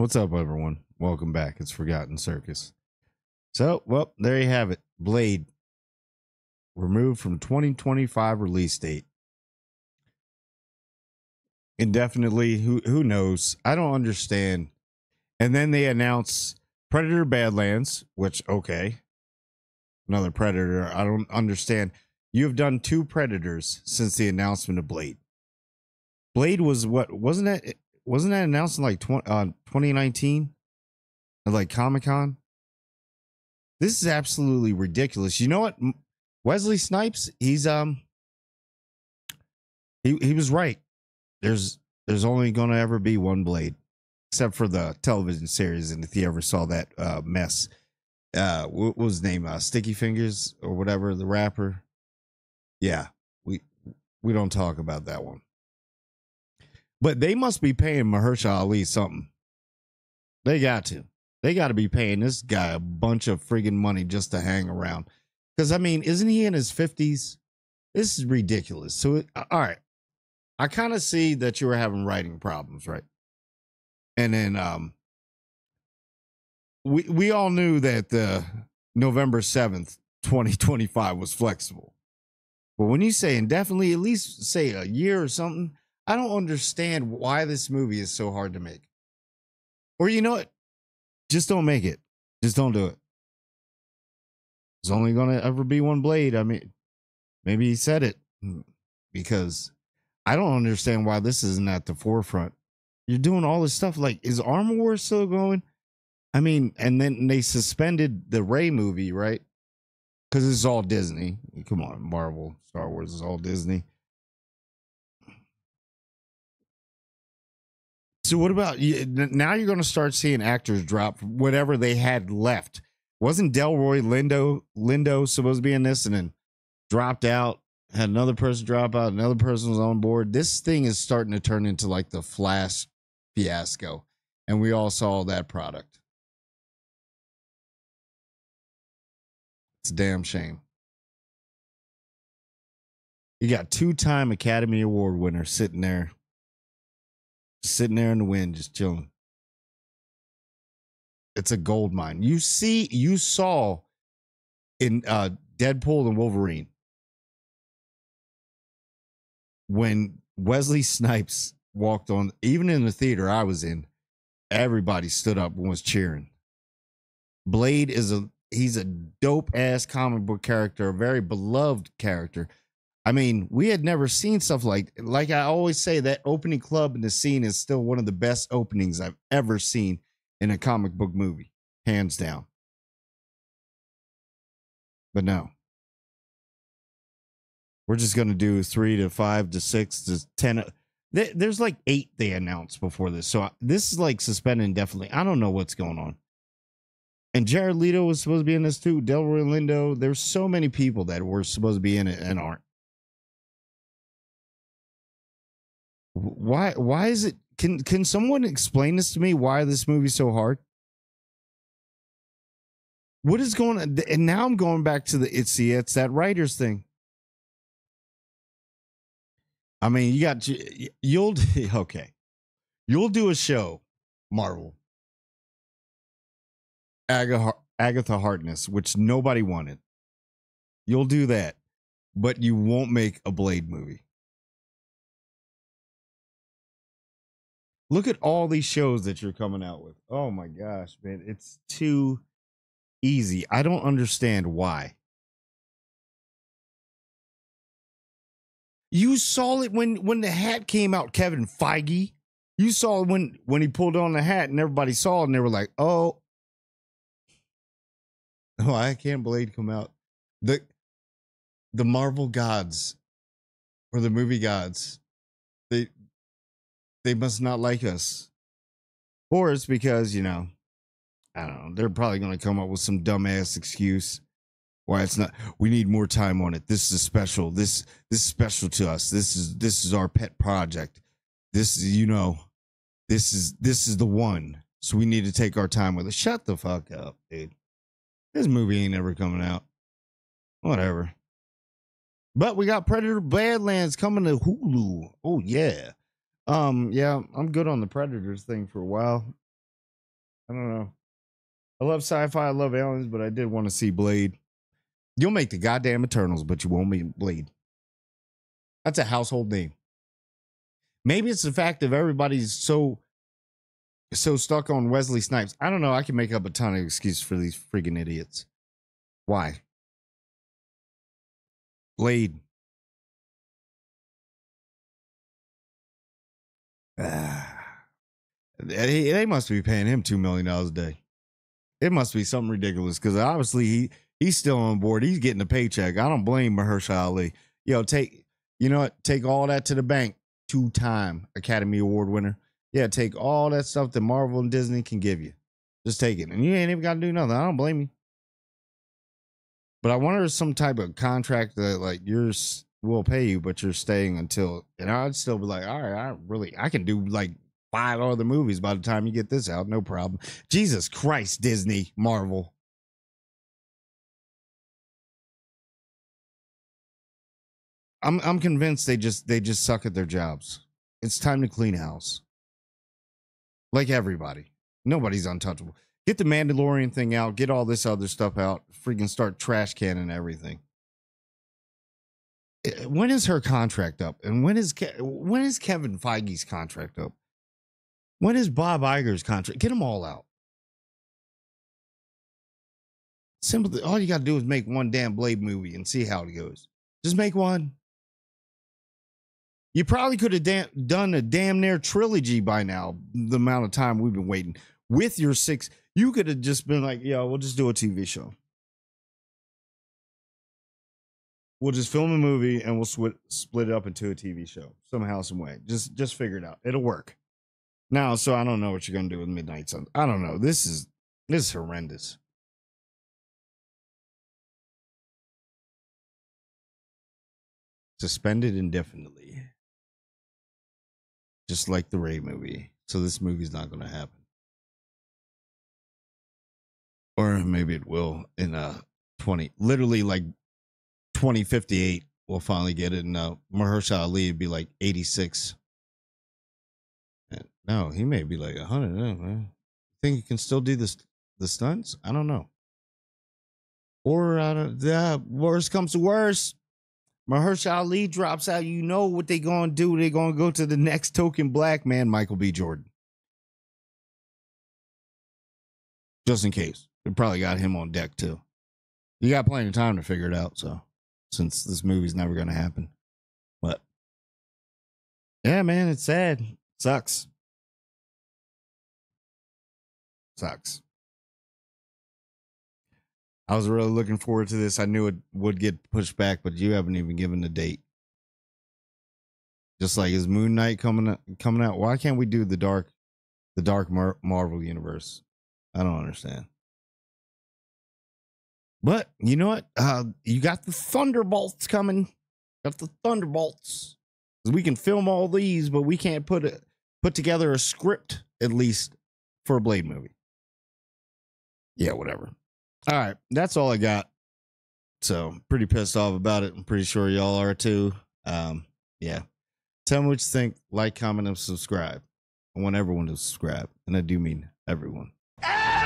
What's up, everyone? Welcome back. It's Forgotten Circus. So, well, there you have it. Blade removed from 2025 release date. Indefinitely, who who knows? I don't understand. And then they announce Predator Badlands, which okay. Another Predator. I don't understand. You have done two Predators since the announcement of Blade. Blade was what wasn't that wasn't that announced in like 20, uh, 2019 at like Comic Con? This is absolutely ridiculous. You know what? Wesley Snipes, he's um he he was right. There's there's only gonna ever be one blade, except for the television series. And if you ever saw that uh mess, uh what was his name? Uh Sticky Fingaz or whatever, the rapper. Yeah, we we don't talk about that one. But they must be paying Mahershala Ali something. They got to. They got to be paying this guy a bunch of friggin' money just to hang around. Because I mean, isn't he in his fifties? This is ridiculous. So, it, all right, I kind of see that you were having writing problems, right? And then, um, we we all knew that the November seventh, twenty twenty five, was flexible. But when you say indefinitely, at least say a year or something. I don't understand why this movie is so hard to make. Or you know what? Just don't make it. Just don't do it. There's only gonna ever be one blade. I mean, maybe he said it hmm, because I don't understand why this isn't at the forefront. You're doing all this stuff. Like, is Armor Wars still going? I mean, and then they suspended the Rey movie, right? Because it's all Disney. Come on, Marvel, Star Wars is all Disney. So what about you? Now you're going to start seeing actors drop whatever they had left. Wasn't Delroy Lindo Lindo supposed to be in this and then dropped out? Had another person drop out. Another person was on board. This thing is starting to turn into like the Flash fiasco, and we all saw that product. It's a damn shame. You got two-time Academy Award winner sitting there sitting there in the wind, just chilling. It's a gold mine. You see, you saw in uh, Deadpool and Wolverine when Wesley Snipes walked on, even in the theater I was in, everybody stood up and was cheering. Blade is a he's a dope ass comic book character, a very beloved character. I mean, we had never seen stuff like like I always say that opening club in the scene is still one of the best openings I've ever seen in a comic book movie, hands down. But no. We're just going to do 3 to 5 to 6 to 10 uh, there's like 8 they announced before this. So uh, this is like suspended indefinitely. I don't know what's going on. And Jared Leto was supposed to be in this too. Delroy Lindo. There's so many people that were supposed to be in it and aren't. Why why is it can can someone explain this to me why this movie's so hard? What is going on? And now I'm going back to the it's the it's that writers thing. I mean, you got you'll okay. You'll do a show, Marvel. Agatha, Agatha Harkness, which nobody wanted. You'll do that, but you won't make a Blade movie. Look at all these shows that you're coming out with. Oh my gosh, man. It's too easy. I don't understand why. You saw it when when the hat came out, Kevin Feige. You saw it when when he pulled on the hat and everybody saw it and they were like, "Oh, oh, I can't believe come out." The the Marvel gods or the movie gods, they must not like us. Or it's because, you know, I don't know, they're probably going to come up with some dumbass excuse why it's not we need more time on it. This is special. This this is special to us. This is this is our pet project. This is, you know, this is this is the one. So we need to take our time with it. Shut the fuck up, dude. This movie ain't ever coming out. Whatever. But we got Predator Badlands coming to Hulu. Oh yeah. Um, yeah, I'm good on the Predators thing for a while. I don't know. I love sci-fi. I love aliens, but I did want to see Blade. You'll make the goddamn Eternals, but you won't make Blade. That's a household name. Maybe it's the fact that everybody's so so stuck on Wesley Snipes. I don't know. I can make up a ton of excuses for these freaking idiots. Why? Blade. Ah, they, they must be paying him two million dollars a day. It must be something ridiculous because obviously he he's still on board. He's getting a paycheck. I don't blame Mahershala Ali. Yo, take you know what? Take all that to the bank. Two time Academy Award winner. Yeah, take all that stuff that Marvel and Disney can give you. Just take it, and you ain't even got to do nothing. I don't blame you. But I wonder some type of contract that like yours will pay you, but you're staying until, and I'd still be like, all right, I really, I can do like five other movies by the time you get this out, no problem. Jesus Christ, Disney, Marvel. I'm I'm convinced they just they just suck at their jobs. It's time to clean house. Like everybody. Nobody's untouchable. Get the Mandalorian thing out, get all this other stuff out, freaking start trash canning everything. Eh, when is her contract up? And when is Ke- when is Kevin Feige's contract up? When is Bob Iger's contract? Get them all out. Simple. All you got to do is make one damn Blade movie and see how it goes. Just make one. You probably could have da- done a damn near trilogy by now. The amount of time we've been waiting with your six, you could have just been like, "Yo, we'll just do a TV show. We'll just film a movie and we'll split split it up into a TV show somehow, some way. Just just figure it out. It'll work." Now, so I don't know what you're gonna do with Midnight Sun. I don't know. This is this is horrendous. Suspended indefinitely just like the Rey movie. So this movie's not to happen. Or maybe it will in a 20 literally like 2058 we'll finally get it and uh Mahershala Ali would be like 86. And no, he may be like a 100. I think he can still do this the stunts? I don't know. Or uh, the worst comes to worst, Mahershala Ali drops out, you know what they gonna do? They gonna go to the next token black man, Michael B. Jordan. Just in case. They probably got him on deck too. You got plenty of time to figure it out, so since this movie's never gonna happen. But yeah, man, it's sad. Sucks. Sucks. I was really looking forward to this. I knew it would get pushed back, but you haven't even given the date. Just like is Moon Knight coming coming out? Why can't we do the dark, the dark Mar- Marvel universe? I don't understand. But you know what? Uh, you got the Thunderbolts coming. Got the Thunderbolts. We can film all these, but we can't put it put together a script at least for a Blade movie. Yeah, whatever. All right, that's all I got. So pretty pissed off about it. I'm pretty sure y'all are too. Um, yeah. Tell me what you think. Like, comment, and subscribe. I want everyone to subscribe, and I do mean everyone. Ah!